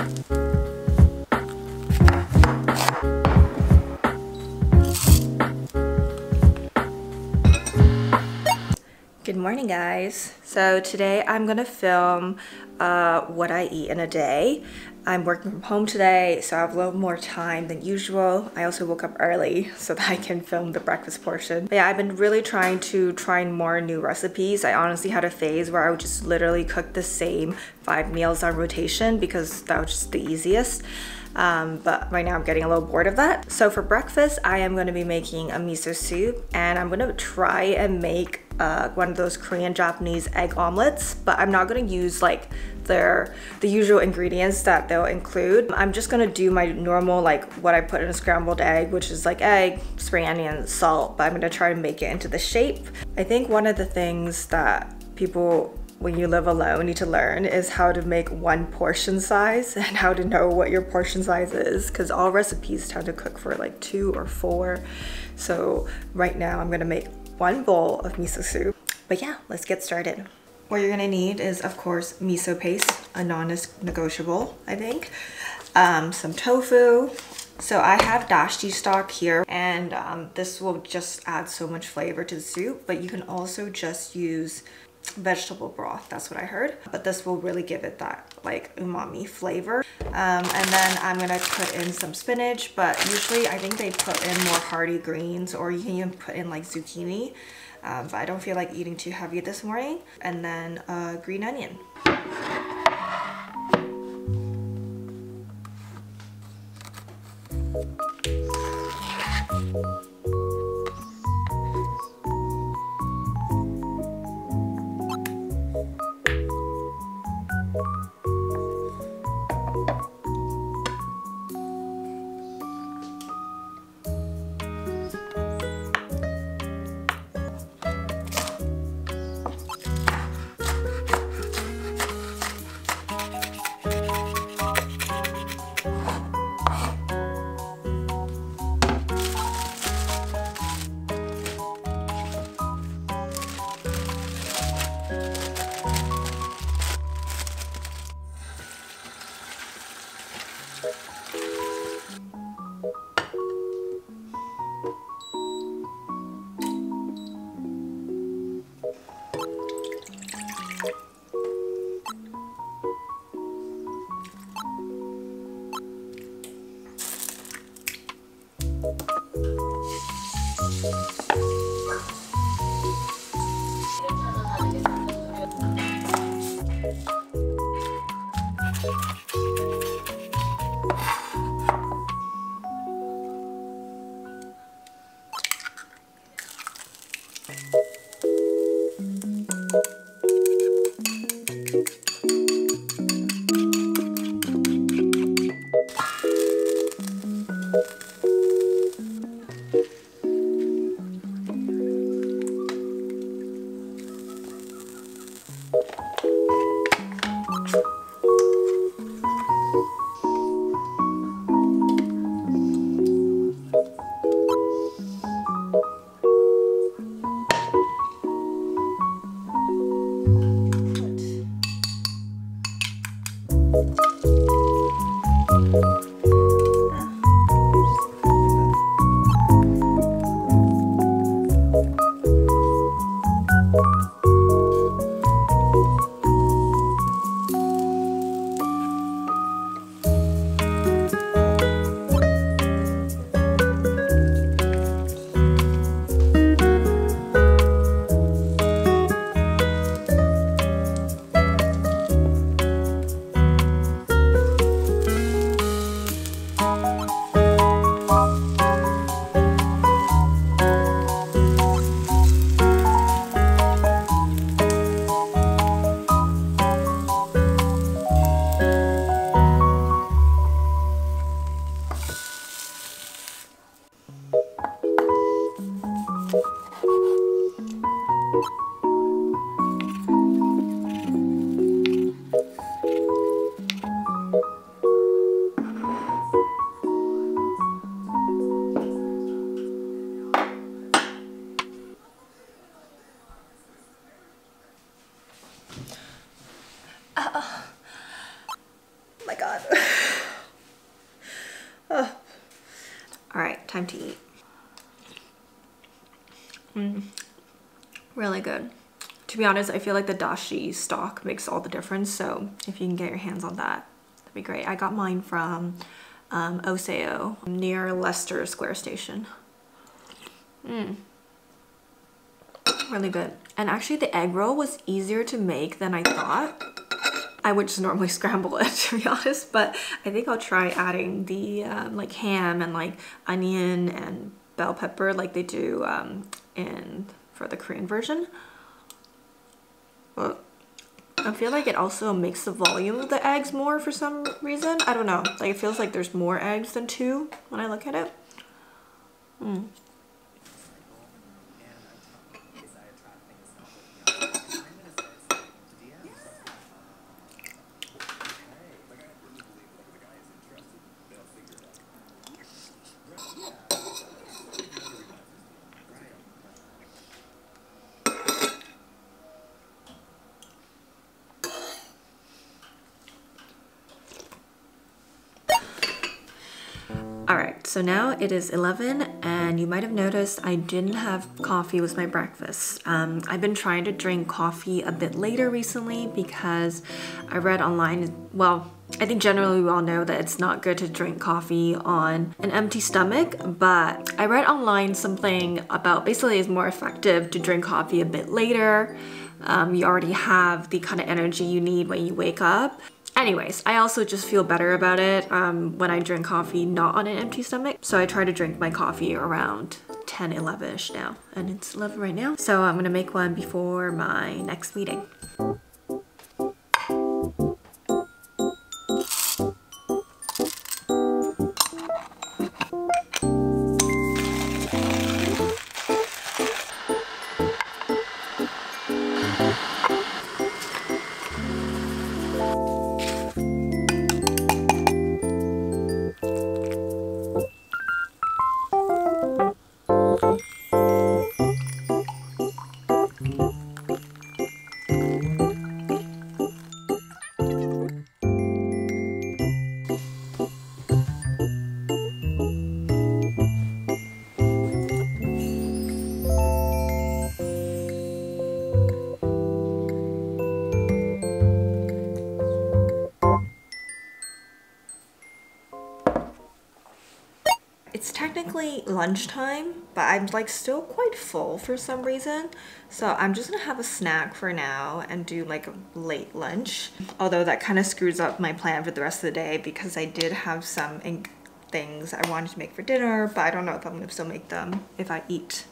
Good morning guys. So today I'm gonna film uh, what I eat in a day. I'm working from home today so I have a little more time than usual. I also woke up early so that I can film the breakfast portion. But yeah, I've been really trying to try more new recipes. I honestly had a phase where I would just literally cook the same five meals on rotation because that was just the easiest. Um, but right now I'm getting a little bored of that. So for breakfast, I am gonna be making a miso soup and I'm gonna try and make uh, one of those Korean Japanese egg omelets, but I'm not gonna use like their the usual ingredients that they'll include. I'm just gonna do my normal like what I put in a scrambled egg, which is like egg, spring onion, salt, but I'm gonna try and make it into the shape. I think one of the things that people when you live alone you need to learn is how to make one portion size and how to know what your portion size is because all recipes tend to cook for like two or four. So right now I'm gonna make one bowl of miso soup. But yeah, let's get started. What you're gonna need is, of course, miso paste, a non-negotiable, I think. Um, some tofu. So I have dashi stock here, and um, this will just add so much flavor to the soup, but you can also just use vegetable broth that's what i heard. But this will really give it that like umami flavor. Um, and then i'm gonna put in some spinach but usually i think they put in more hearty greens or you can even put in like zucchini. Um, but i don't feel like eating too heavy this morning. And then uh, green onion my be honest, I feel like the dashi stock makes all the difference. So if you can get your hands on that, that'd be great. I got mine from um, Oseyo near Leicester Square Station. Mm. Really good. And actually the egg roll was easier to make than I thought. I would just normally scramble it to be honest, but I think I'll try adding the um, like ham and like onion and bell pepper like they do um, in for the Korean version. But I feel like it also makes the volume of the eggs more for some reason. I don't know. Like it feels like there's more eggs than two when I look at it. Mm. So now it is 11 and you might have noticed I didn't have coffee with my breakfast. Um, I've been trying to drink coffee a bit later recently because I read online, well, I think generally we all know that it's not good to drink coffee on an empty stomach, but I read online something about basically it's more effective to drink coffee a bit later. Um, you already have the kind of energy you need when you wake up. Anyways, I also just feel better about it um, when I drink coffee not on an empty stomach. So I try to drink my coffee around 10, 11ish now. And it's 11 right now. So I'm gonna make one before my next meeting. It's technically lunchtime, but I'm like still quite full for some reason. So I'm just gonna have a snack for now and do like a late lunch. Although that kind of screws up my plan for the rest of the day because I did have some things I wanted to make for dinner, but I don't know if I'm gonna still make them if I eat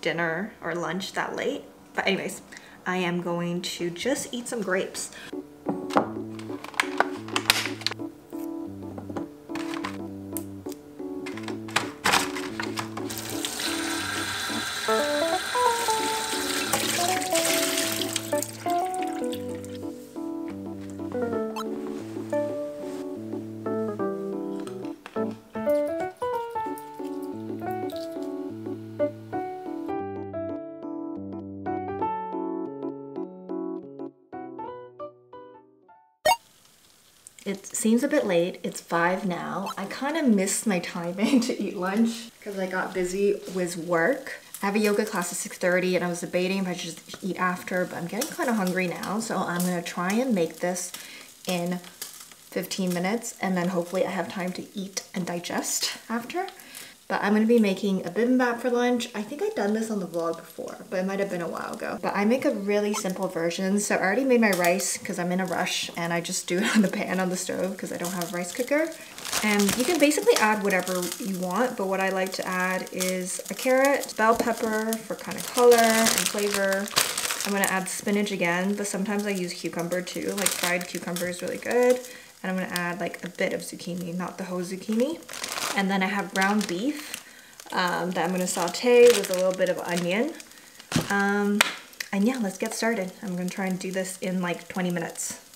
dinner or lunch that late. But anyways, I am going to just eat some grapes. Seems a bit late. It's five now. I kind of missed my timing to eat lunch because I got busy with work. I have a yoga class at 6.30 and I was debating if I should just eat after, but I'm getting kind of hungry now. So I'm gonna try and make this in 15 minutes and then hopefully I have time to eat and digest after. But I'm gonna be making a bibimbap for lunch. I think I've done this on the vlog before, but it might have been a while ago. But I make a really simple version. So I already made my rice because I'm in a rush and I just do it on the pan on the stove because I don't have a rice cooker. And you can basically add whatever you want, but what I like to add is a carrot, bell pepper for kind of color and flavor. I'm gonna add spinach again, but sometimes I use cucumber too. Like fried cucumber is really good. And I'm gonna add like a bit of zucchini, not the whole zucchini. And then I have ground beef um, that I'm gonna saute with a little bit of onion. Um, and yeah, let's get started. I'm gonna try and do this in like 20 minutes.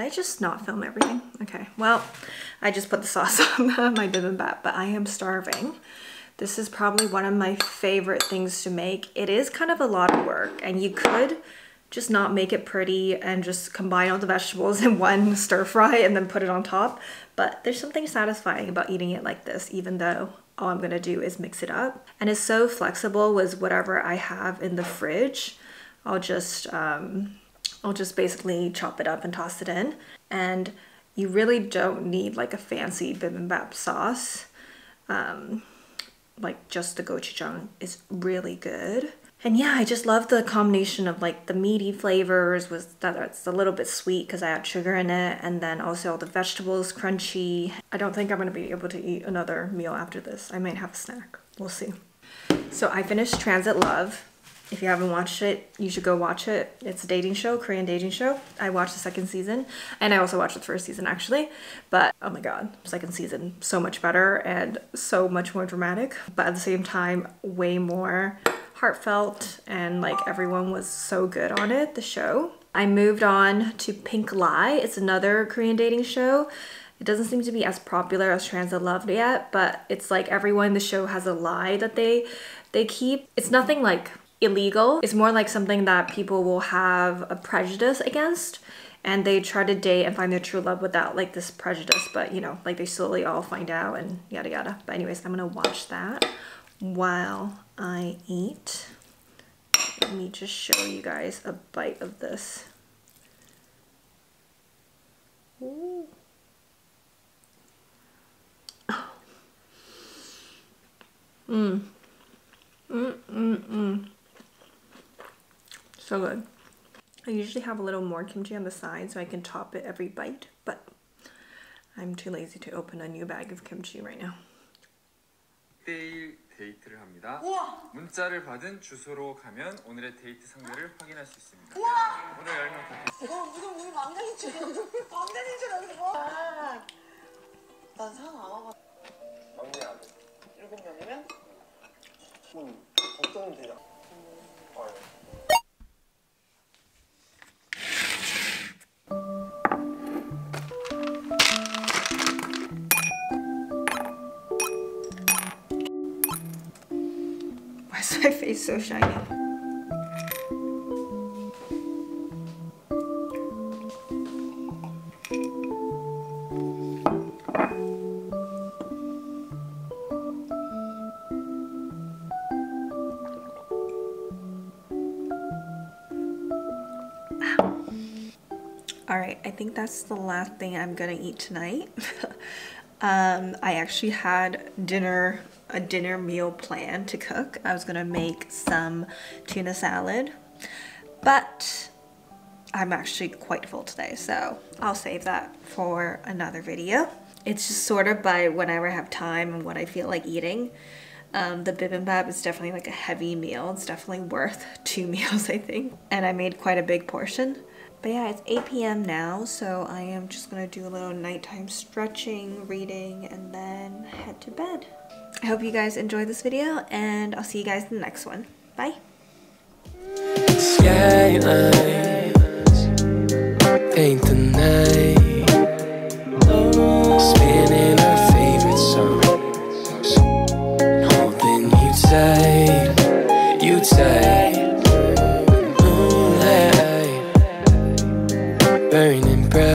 Did I just not film everything? Okay, well, I just put the sauce on my bibimbap, but I am starving. This is probably one of my favorite things to make. It is kind of a lot of work and you could just not make it pretty and just combine all the vegetables in one stir fry and then put it on top. But there's something satisfying about eating it like this, even though all I'm gonna do is mix it up. And it's so flexible with whatever I have in the fridge. I'll just, um, I'll just basically chop it up and toss it in. And you really don't need like a fancy bibimbap sauce. Um, like just the gochujang is really good. And yeah, I just love the combination of like the meaty flavors with that it's a little bit sweet because I add sugar in it and then also all the vegetables crunchy. I don't think I'm to be able to eat another meal after this. I might have a snack. We'll see. So I finished Transit Love. If you haven't watched it, you should go watch it. It's a dating show, Korean dating show. I watched the second season and I also watched the first season actually. But oh my god, second season so much better and so much more dramatic, but at the same time way more heartfelt and like everyone was so good on it, the show. I moved on to Pink Lie. It's another Korean dating show. It doesn't seem to be as popular as Transit Love yet, but it's like everyone in the show has a lie that they they keep. It's nothing like illegal. It's more like something that people will have a prejudice against and they try to date and find their true love without like this prejudice, but you know, like they slowly all find out and yada yada. But anyways, I'm gonna watch that while I eat. Let me just show you guys a bite of this. Ooh. Mmm. Mmm, mmm, mmm. So good. I usually have a little more kimchi on the side so I can top it every bite, but I'm too lazy to open a new bag of kimchi right now. 데이트를 합니다. 우와! 문자를 받은 주소로 가면 오늘의 데이트 상대를 확인할 수 있습니다. 우와! 오늘 열명 다. 어, 무슨 우리 망가진 줄 망가진 줄 알고. 아, 난상안 와봐. 막내 아들. 일곱 명이면? 음, 걱정은 되냐? 어, Is so shiny? All right, I think that's the last thing I'm gonna eat tonight. um, I actually had dinner, a dinner meal plan to cook. I was gonna make some tuna salad, but I'm actually quite full today, so I'll save that for another video. It's just sort of by whenever I have time and what I feel like eating. Um, the bibimbap is definitely like a heavy meal. It's definitely worth two meals, I think. And I made quite a big portion. But yeah, it's 8 p.m. now, so I am just gonna do a little nighttime stretching, reading, and then head to bed. I hope you guys enjoyed this video, and I'll see you guys in the next one. Bye! Paint the night,